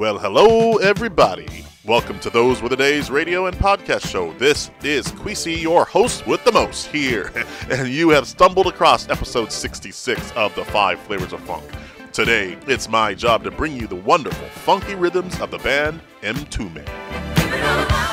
Well, hello, everybody. Welcome to Those Were the Days radio and podcast show. This is Queasy, your host with the most here, and you have stumbled across episode 66 of the Five Flavors of Funk. Today, it's my job to bring you the wonderful, funky rhythms of the band M2 Man.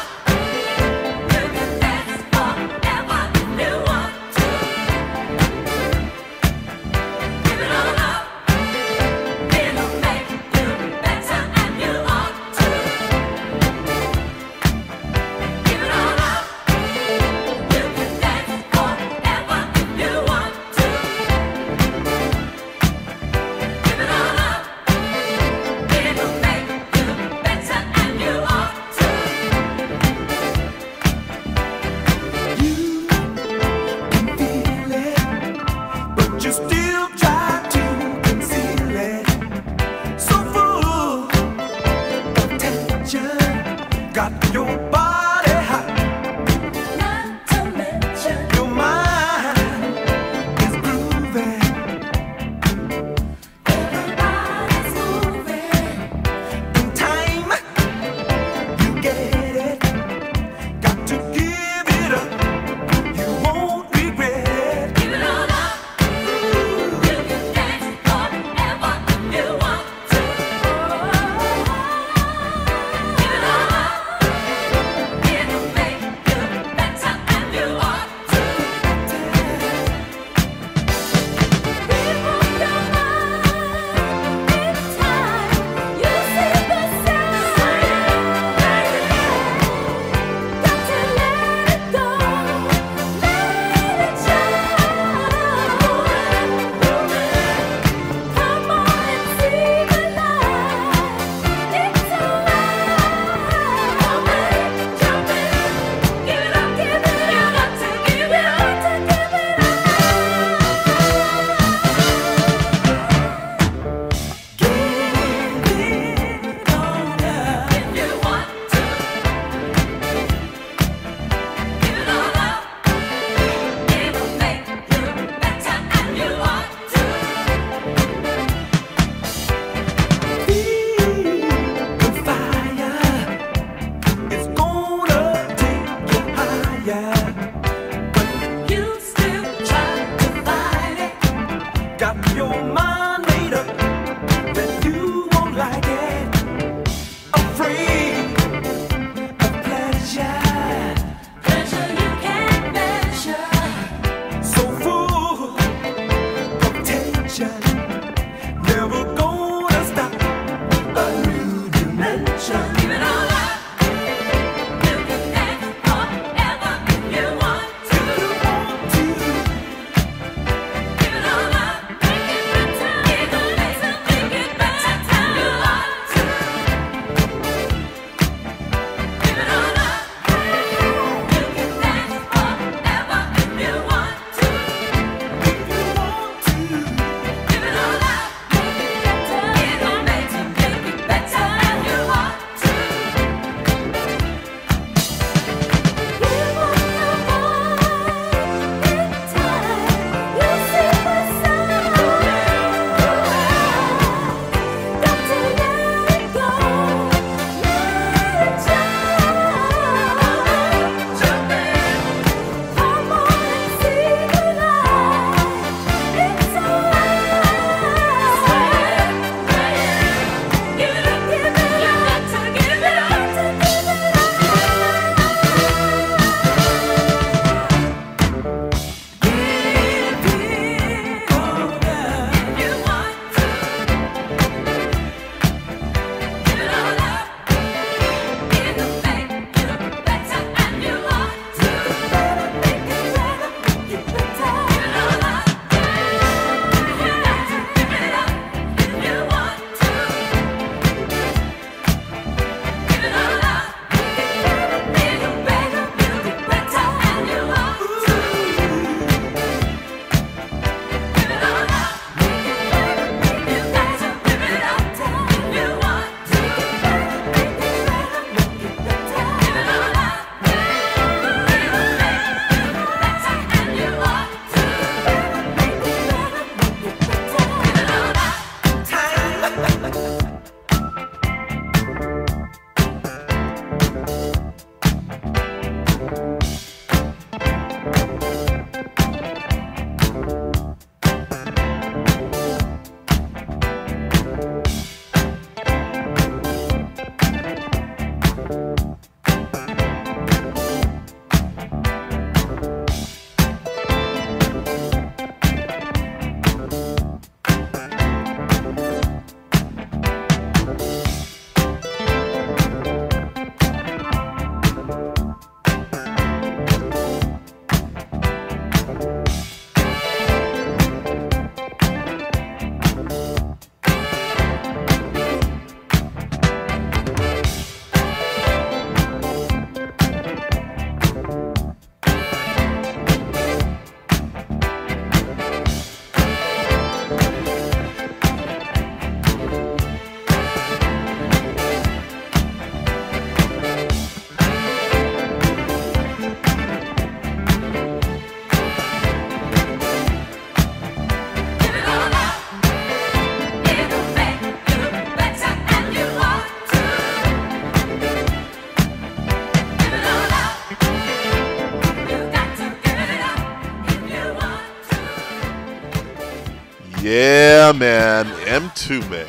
Mtume.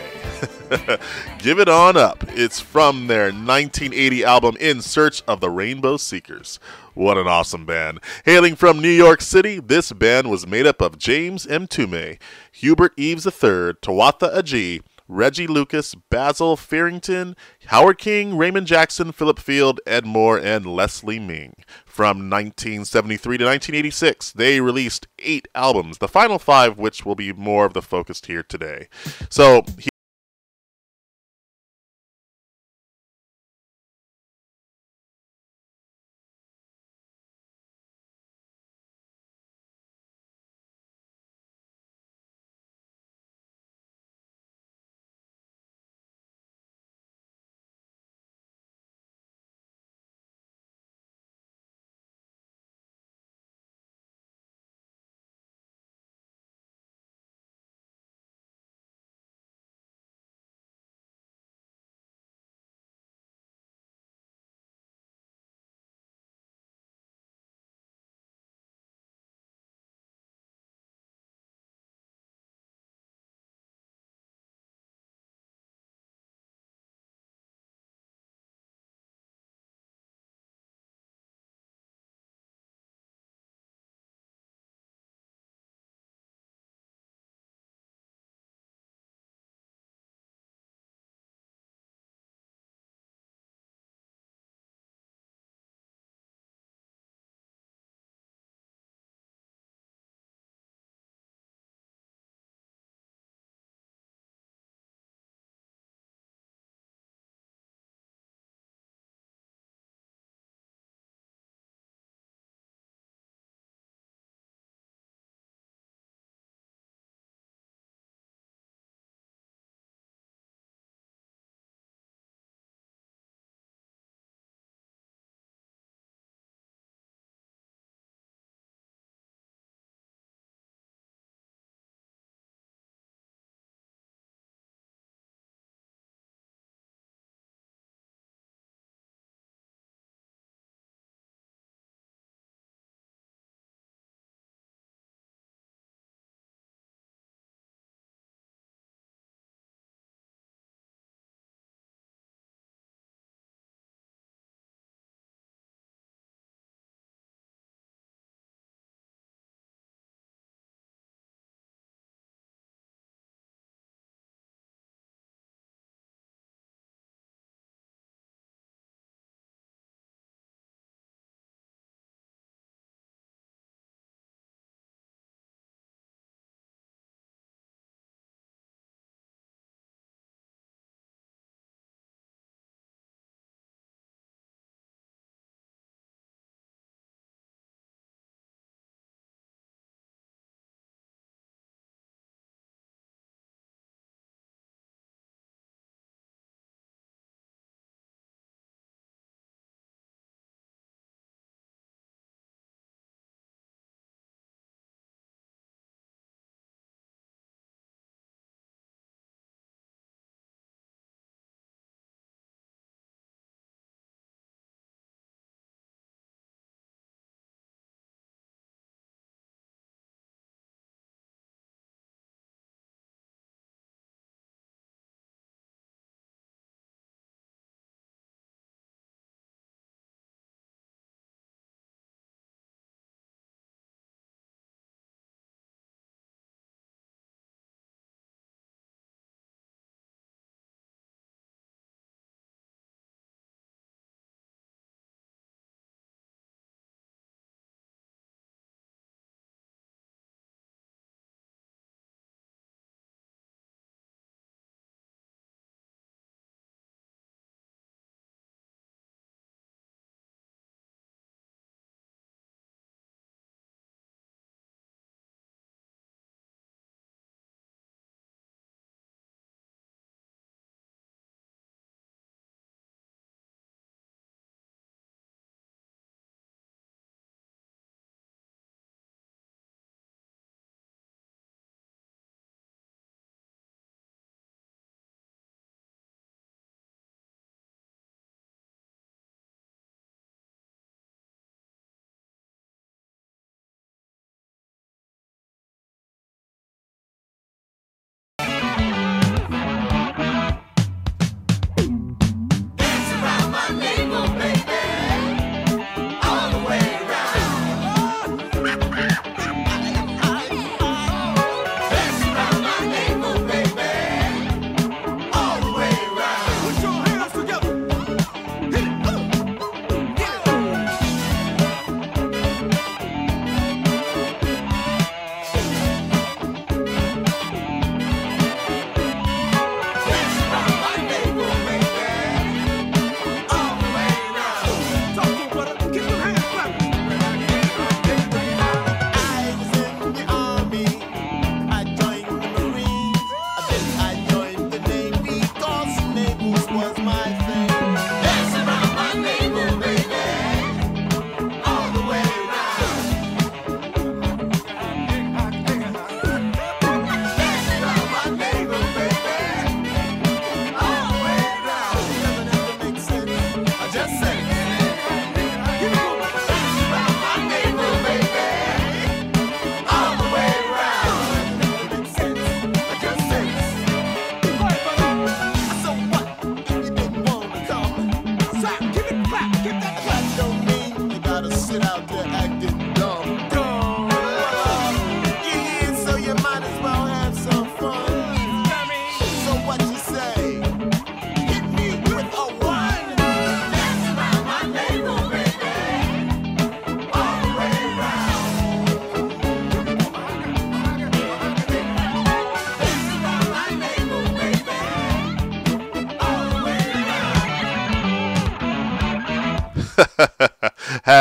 Give it on up. It's from their 1980 album In Search of the Rainbow Seekers. What an awesome band. Hailing from New York City, this band was made up of James Mtume, Hubert Eaves III, Tawatha Agee, Reggie Lucas, Basil Fearrington, Howard King, Raymond Jackson, Philip Field, Ed Moore, and Leslie Ming. From 1973 to 1986, they released eight albums, the final five which will be more of the focus here today. So,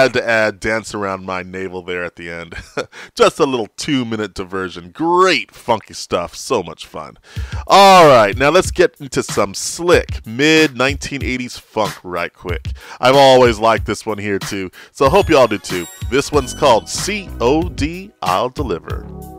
Had to add Dance Around My Navel there at the end. Just a little two minute diversion. Great funky stuff. So much fun. All right, now let's get into some slick mid 1980s funk right quick. I've always liked this one here too, so I hope y'all do too. This one's called COD I'll Deliver.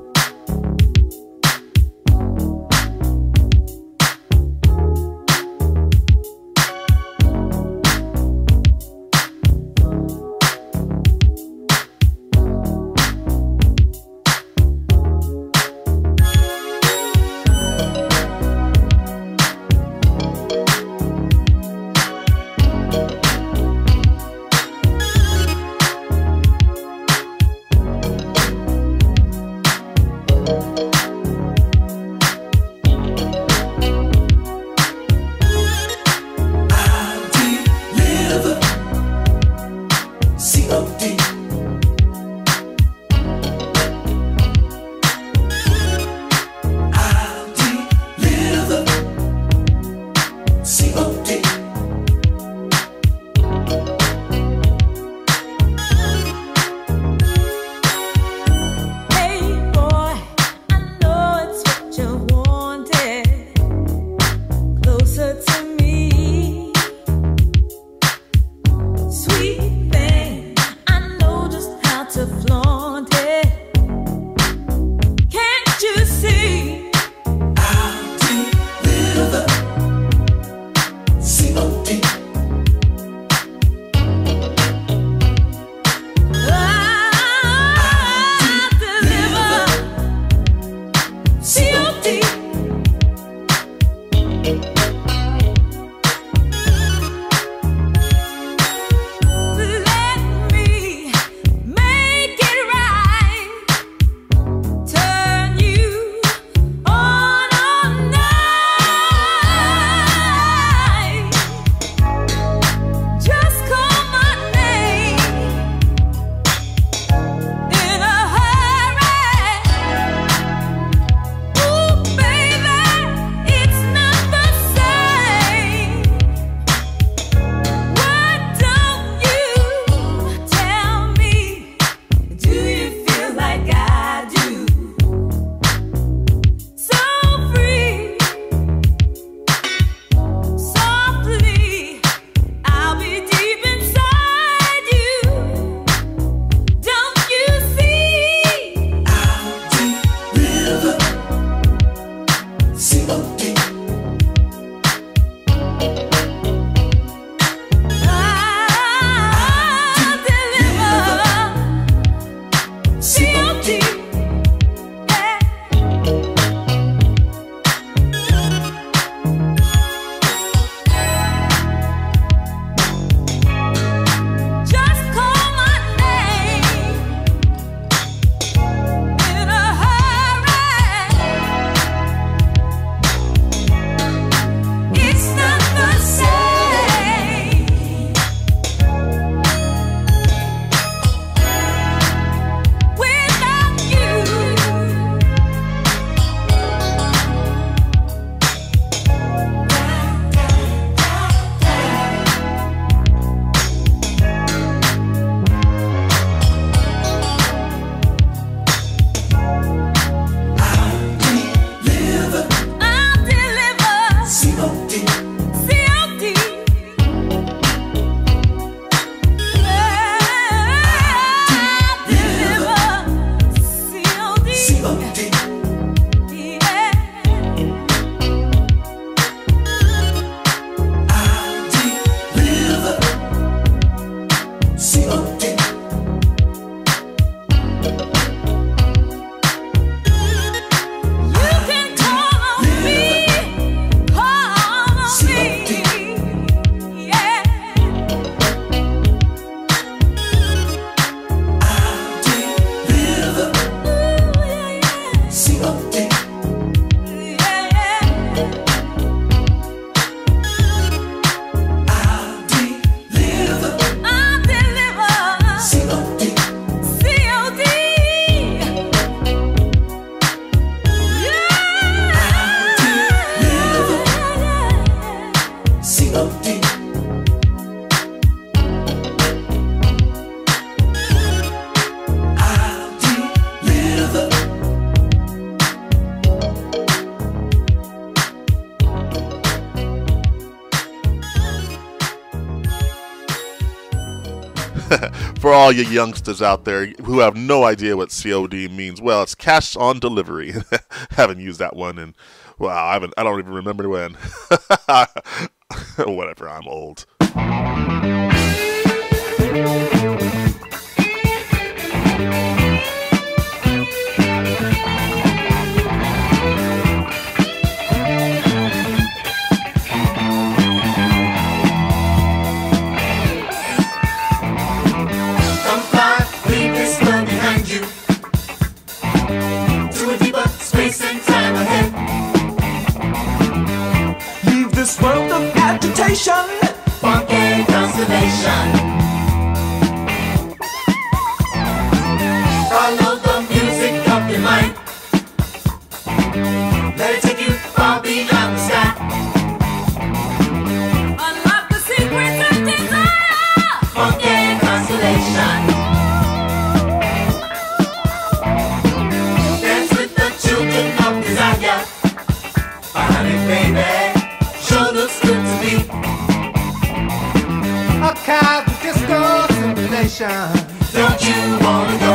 For all you youngsters out there who have no idea what COD means, well, it's cash on delivery. haven't used that one in wow, I haven't I don't even remember when. Whatever, I'm old. Don't you wanna go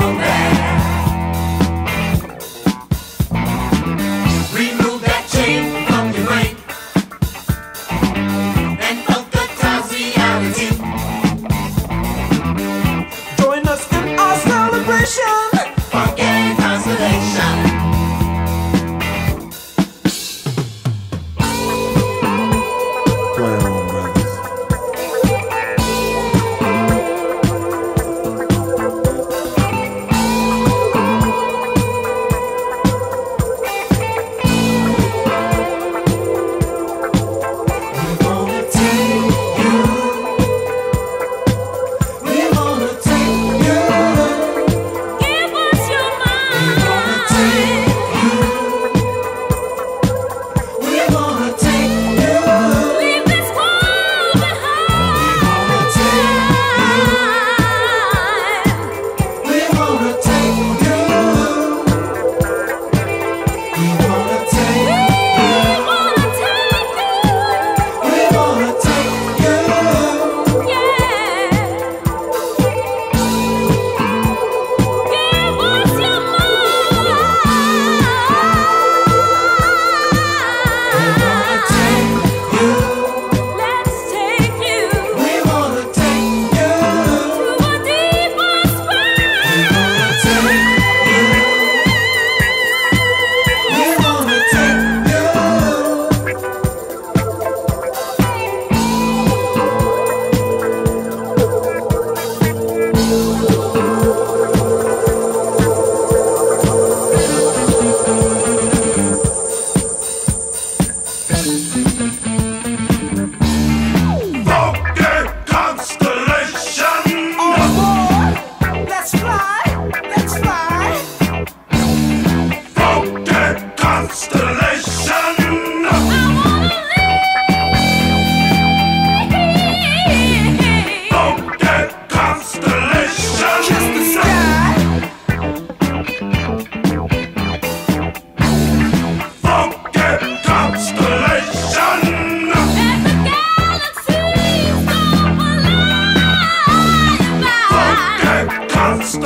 Kiss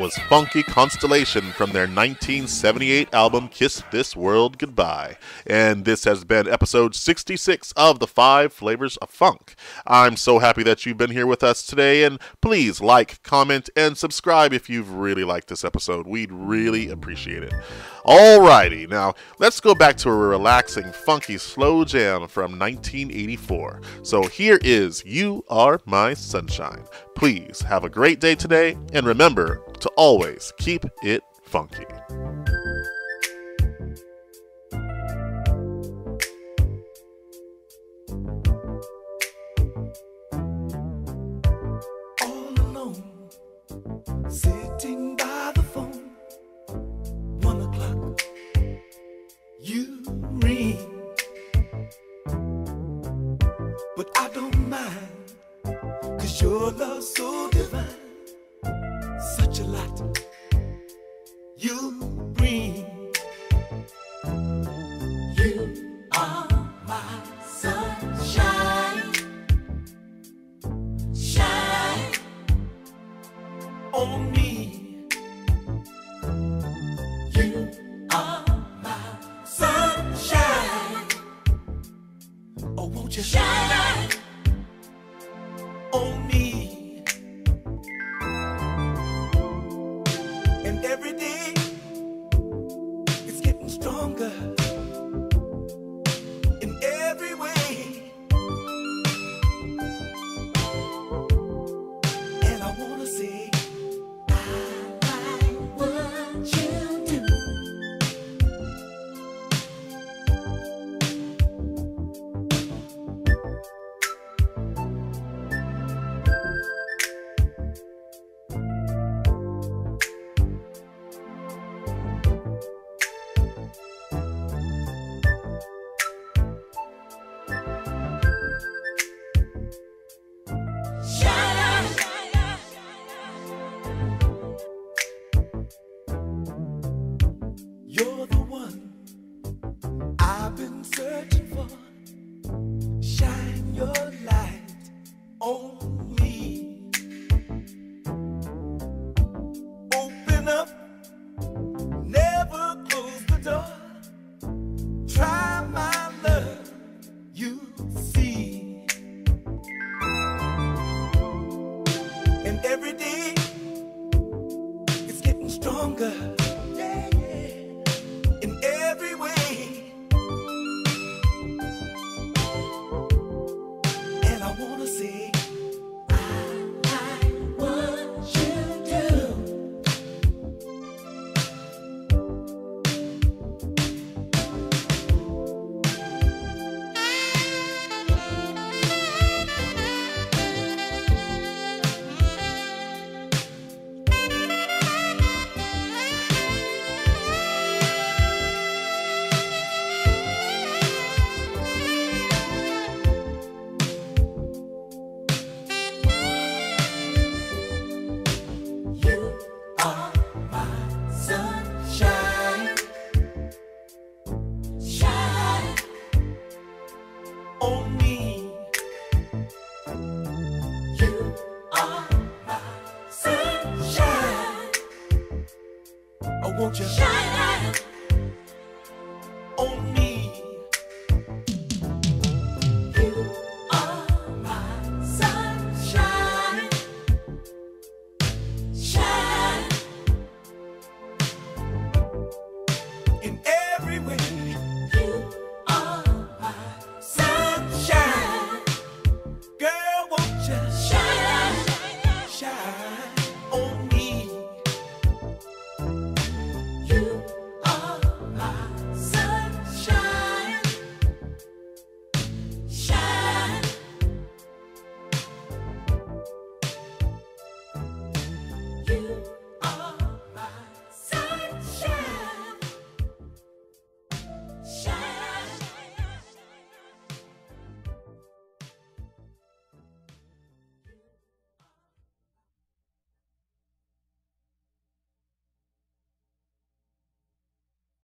was Funky Constellation from their 1978 album Kiss This World Goodbye. And this has been episode 66 of the Five Flavors of Funk. I'm so happy that you've been here with us today, and please like, comment, and subscribe if you've really liked this episode. We'd really appreciate it. Alrighty, now let's go back to a relaxing, funky slow jam from 1984. So here is You Are My Sunshine. Please have a great day today, and remember to always keep it funky. Won't you shine? on